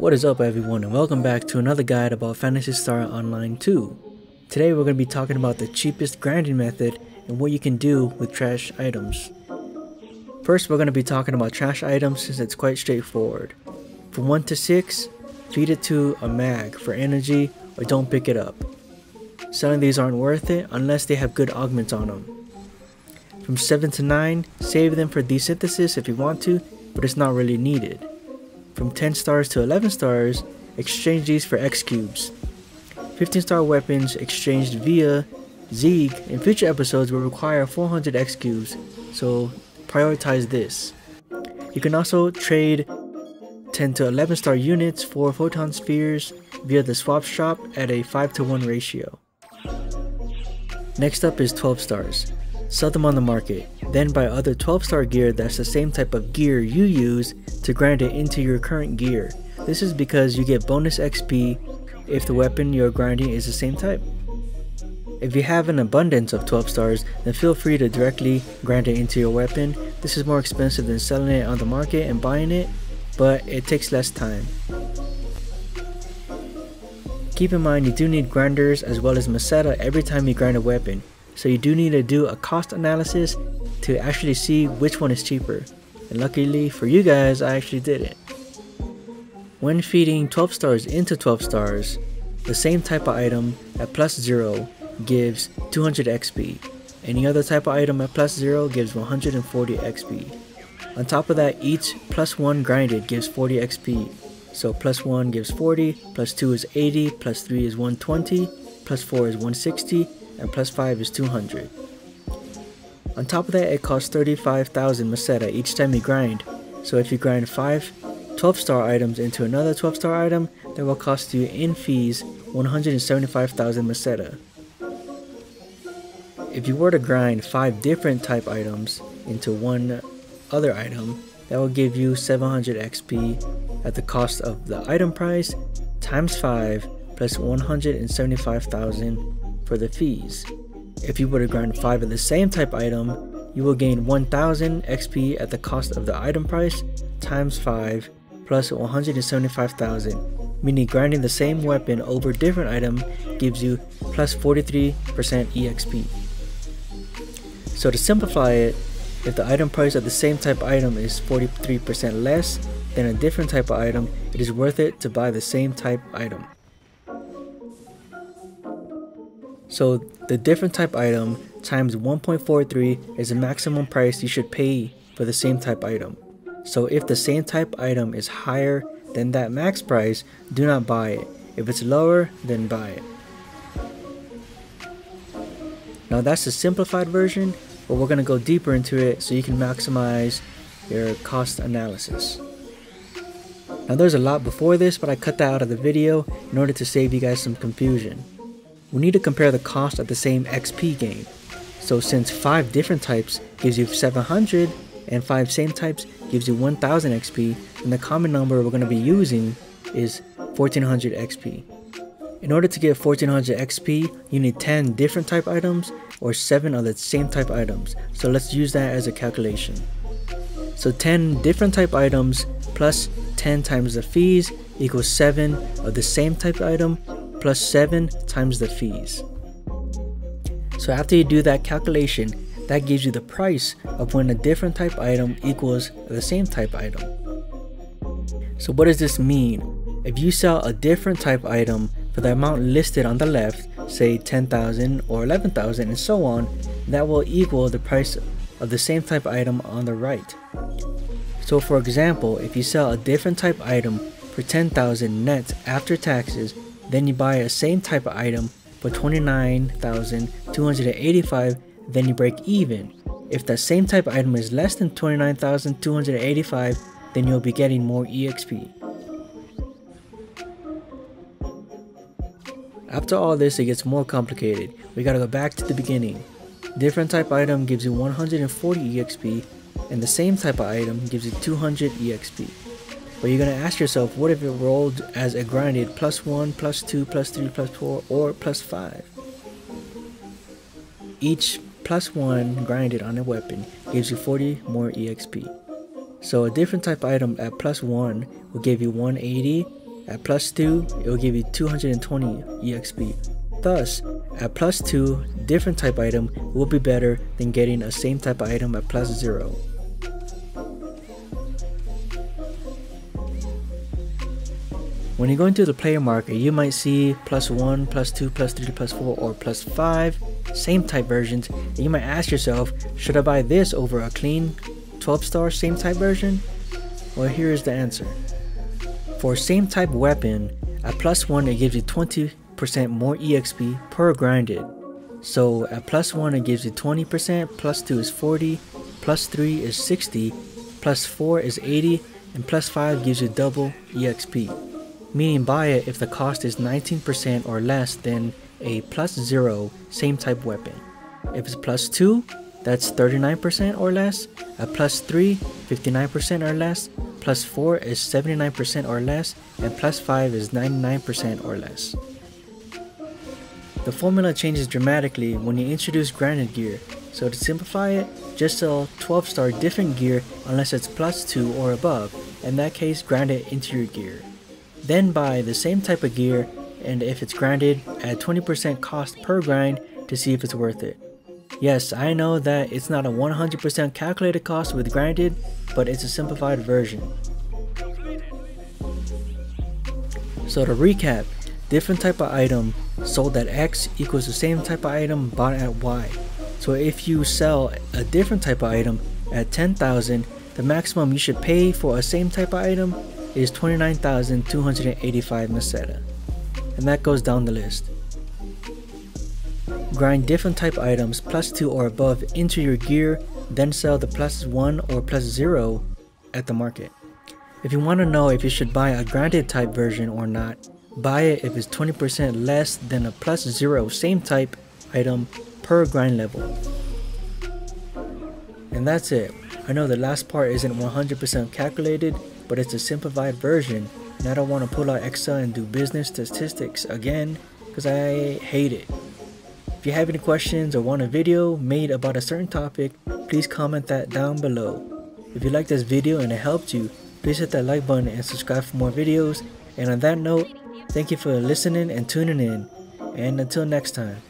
What is up everyone and welcome back to another guide about Phantasy Star Online 2. Today we're going to be talking about the cheapest grinding method and what you can do with trash items. First we're going to be talking about trash items since it's quite straightforward. From 1 to 6, feed it to a mag for energy or don't pick it up. Selling these aren't worth it unless they have good augments on them. From 7 to 9, save them for desynthesis if you want to, but it's not really needed. From 10 stars to 11 stars, exchange these for X cubes. 15 star weapons exchanged via Zieg in future episodes will require 400 X cubes, so prioritize this. You can also trade 10 to 11 star units for photon spheres via the swap shop at a 5 to 1 ratio. Next up is 12 stars. Sell them on the market, then buy other 12 star gear that's the same type of gear you use to grind it into your current gear. This is because you get bonus XP if the weapon you're grinding is the same type. If you have an abundance of 12 stars, then feel free to directly grind it into your weapon. This is more expensive than selling it on the market and buying it, but it takes less time. Keep in mind you do need grinders as well as Meseta every time you grind a weapon, so you do need to do a cost analysis to actually see which one is cheaper. And luckily for you guys, I actually did it. When feeding 12 stars into 12 stars, the same type of item at plus 0 gives 200 XP. Any other type of item at plus 0 gives 140 XP. On top of that, each plus 1 grinded gives 40 XP. So plus 1 gives 40, plus 2 is 80, plus 3 is 120, plus 4 is 160, and plus 5 is 200. On top of that, it costs 35,000 Meseta each time you grind. So if you grind 5 12 star items into another 12 star item, that will cost you in fees 175,000 Meseta. If you were to grind 5 different type items into one other item, that will give you 700 XP at the cost of the item price times 5 plus 175,000 for the fees. If you were to grind 5 of the same type item, you will gain 1000 XP at the cost of the item price times 5 plus 175,000, meaning grinding the same weapon over different item gives you plus 43% EXP. So to simplify it, if the item price of the same type item is 43% less than a different type of item, it is worth it to buy the same type item. So the different type item times 1.43 is the maximum price you should pay for the same type item. So if the same type item is higher than that max price, do not buy it. If it's lower, then buy it. Now that's the simplified version, but we're going to go deeper into it so you can maximize your cost analysis. Now there's a lot before this, but I cut that out of the video in order to save you guys some confusion we need to compare the cost of the same XP gain. So since 5 different types gives you 700 and 5 same types gives you 1000 XP, then the common number we're going to be using is 1400 XP. In order to get 1400 XP, you need 10 different type items or 7 of the same type items. So let's use that as a calculation. So 10 different type items plus 10 times the fees equals 7 of the same type item plus 7 times the fees. So after you do that calculation, that gives you the price of when a different type item equals the same type item. So what does this mean? If you sell a different type item for the amount listed on the left, say 10,000 or 11,000 and so on, that will equal the price of the same type item on the right. So for example, if you sell a different type item for 10,000 net after taxes, then you buy a same type of item for 29,285, then you break even. If that same type of item is less than 29,285, then you'll be getting more EXP. After all this, it gets more complicated. We gotta go back to the beginning. Different type item gives you 140 EXP, and the same type of item gives you 200 EXP. But you're going to ask yourself, what if it rolled as a grinded plus 1, plus 2, plus 3, plus 4, or plus 5? Each plus 1 grinded on a weapon gives you 40 more EXP. So a different type item at plus 1 will give you 180, At plus 2, it will give you 220 EXP. Thus, at plus 2, different type item will be better than getting a same type item at plus 0. When you go into the player market, you might see plus 1, plus 2, plus 3, plus 4, or plus 5, same type versions, and you might ask yourself, should I buy this over a clean 12 star same type version? Well, here is the answer. For same type weapon, at plus 1 it gives you 20% more EXP per grinded. So at plus 1 it gives you 20%, plus 2 is 40, plus 3 is 60, plus 4 is 80, and plus 5 gives you double EXP meaning buy it if the cost is 19% or less than a plus 0 same type weapon. If it's plus 2, that's 39% or less, a plus 3, 59% or less, plus 4 is 79% or less, and plus 5 is 99% or less. The formula changes dramatically when you introduce grinded gear, so to simplify it, just sell 12 star different gear unless it's plus 2 or above, in that case grind it into your gear. Then buy the same type of gear and if it's grinded, add 20% cost per grind to see if it's worth it. Yes, I know that it's not a 100% calculated cost with grinded, but it's a simplified version. So to recap, different type of item sold at X equals the same type of item bought at Y. So if you sell a different type of item at 10,000, the maximum you should pay for a same type of item is 29,285 meseta. And that goes down the list. Grind different type items plus 2 or above into your gear, then sell the plus 1 or plus 0 at the market. If you want to know if you should buy a grinded type version or not, buy it if it's 20% less than a plus 0 same type item per grind level. And that's it. I know the last part isn't 100% calculated, but it's a simplified version and I don't want to pull out Excel and do business statistics again because I hate it. If you have any questions or want a video made about a certain topic, please comment that down below. If you like this video and it helped you, please hit that like button and subscribe for more videos. And on that note, thank you for listening and tuning in. And until next time.